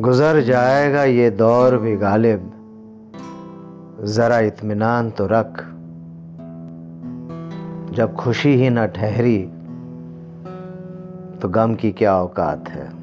गुजर जाएगा ये दौर भी गालिब। जरा इत्मीनान तो रख। जब खुशी ही न ठहरी तो गम की क्या औकात है?